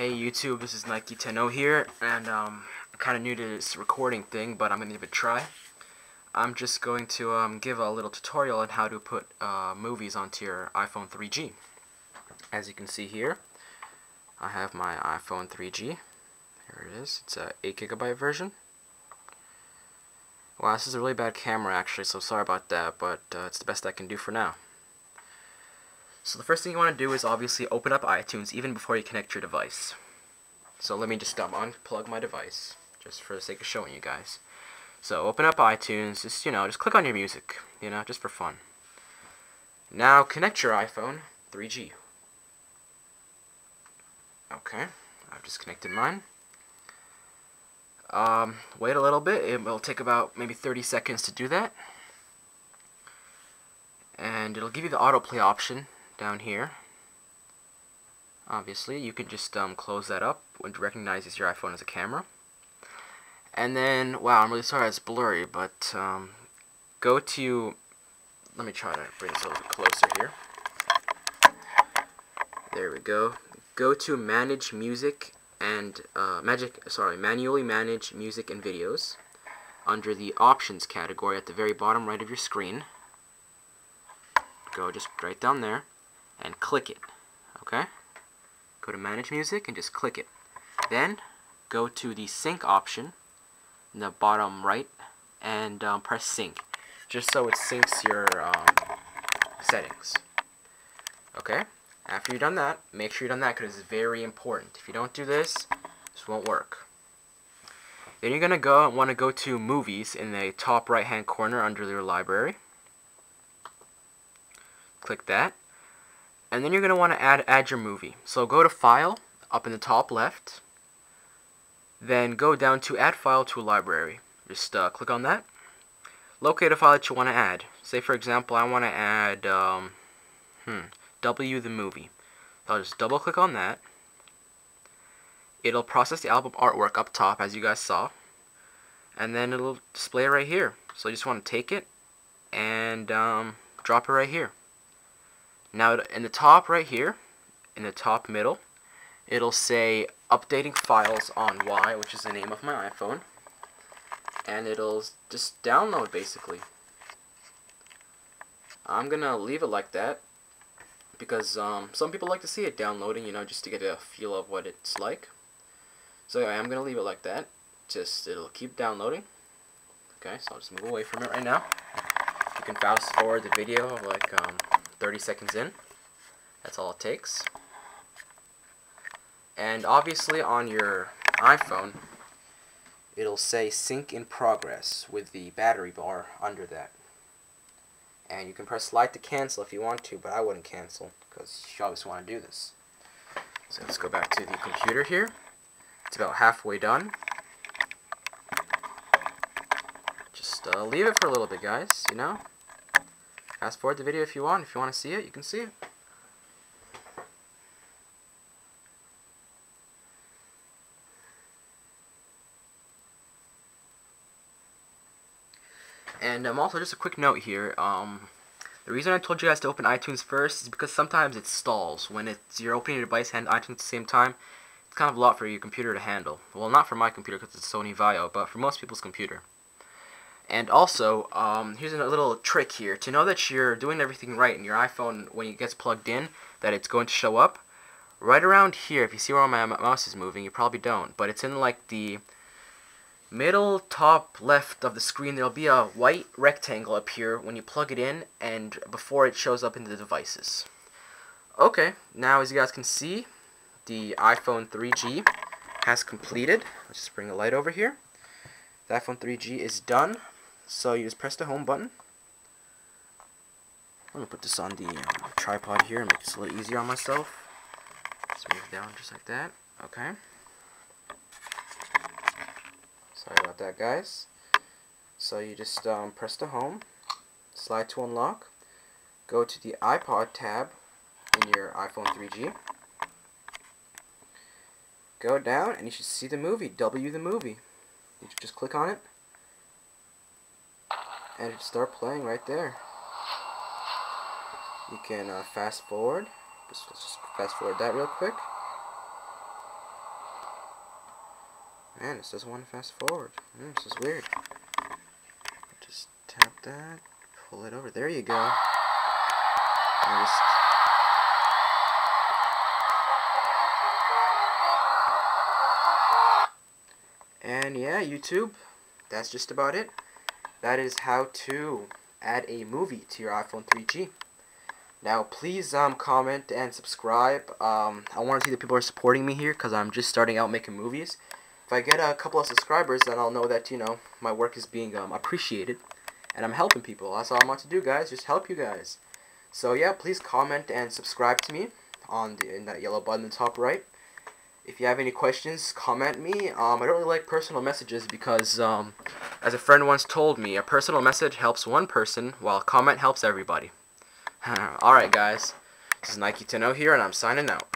Hey YouTube, this is Nike Tenno here, and um, I'm kind of new to this recording thing, but I'm going to give it a try. I'm just going to um, give a little tutorial on how to put uh, movies onto your iPhone 3G. As you can see here, I have my iPhone 3G. Here it is. It's a 8 gigabyte version. Wow, this is a really bad camera actually, so sorry about that, but uh, it's the best I can do for now. So the first thing you want to do is obviously open up iTunes even before you connect your device. So let me just um, unplug my device, just for the sake of showing you guys. So open up iTunes, just, you know, just click on your music, you know, just for fun. Now connect your iPhone 3G. Okay, I've just connected mine. Um, wait a little bit, it will take about maybe 30 seconds to do that. And it'll give you the autoplay option down here. Obviously, you can just um, close that up when it recognizes your iPhone as a camera. And then, wow, I'm really sorry it's blurry, but um, go to, let me try to bring this a little bit closer here. There we go. Go to Manage Music and uh, Magic, sorry, Manually Manage Music and Videos under the Options category at the very bottom right of your screen. Go just right down there and click it. Okay? Go to Manage Music and just click it. Then go to the Sync option in the bottom right and um, press Sync, just so it syncs your um, settings. Okay? After you've done that, make sure you've done that because it's very important. If you don't do this, this won't work. Then you're going to go want to go to Movies in the top right hand corner under your library. Click that and then you're going to want to add add your movie. So go to File, up in the top left, then go down to Add File to a Library. Just uh, click on that. Locate a file that you want to add. Say for example, I want to add um, hmm, W the movie. So I'll just double click on that. It'll process the album artwork up top, as you guys saw, and then it'll display right here. So you just want to take it and um, drop it right here. Now in the top right here, in the top middle, it'll say updating files on Y, which is the name of my iPhone. And it'll just download basically. I'm gonna leave it like that because um, some people like to see it downloading, you know, just to get a feel of what it's like. So I'm gonna leave it like that. Just it'll keep downloading. Okay, so I'll just move away from it right now. You can fast forward the video like um, 30 seconds in. That's all it takes. And obviously on your iPhone, it'll say sync in progress with the battery bar under that. And you can press slide to cancel if you want to, but I wouldn't cancel because you always want to do this. So let's go back to the computer here. It's about halfway done. Just uh, leave it for a little bit, guys, you know? Fast forward the video if you want. If you want to see it, you can see it. And um, also, just a quick note here. Um, the reason I told you guys to open iTunes first is because sometimes it stalls. When it's you're opening your device and iTunes at the same time, it's kind of a lot for your computer to handle. Well, not for my computer because it's Sony Vaio, but for most people's computer. And also, um, here's a little trick here. To know that you're doing everything right in your iPhone when it gets plugged in, that it's going to show up, right around here, if you see where my mouse is moving, you probably don't, but it's in like the middle top left of the screen. There'll be a white rectangle up here when you plug it in and before it shows up in the devices. Okay, now as you guys can see, the iPhone 3G has completed. Let's just bring the light over here. The iPhone 3G is done. So you just press the home button. I'm going to put this on the um, tripod here and make this a little easier on myself. Just move down just like that. Okay. Sorry about that, guys. So you just um, press the home, slide to unlock, go to the iPod tab in your iPhone 3G, go down, and you should see the movie, W the movie. You just click on it, and start playing right there. You can uh, fast forward. Just, let's just fast forward that real quick. Man, this doesn't want to fast forward. Mm, this is weird. Just tap that, pull it over. There you go. Just And yeah, YouTube, that's just about it. That is how to add a movie to your iPhone 3G. Now, please um, comment and subscribe. Um, I want to see that people are supporting me here because I'm just starting out making movies. If I get a couple of subscribers, then I'll know that, you know, my work is being um, appreciated. And I'm helping people. That's all I want to do, guys. Just help you guys. So, yeah, please comment and subscribe to me on the, in that yellow button in the top right. If you have any questions, comment me. Um, I don't really like personal messages because, um, as a friend once told me, a personal message helps one person while a comment helps everybody. Alright guys, this is Nike Tenno here and I'm signing out.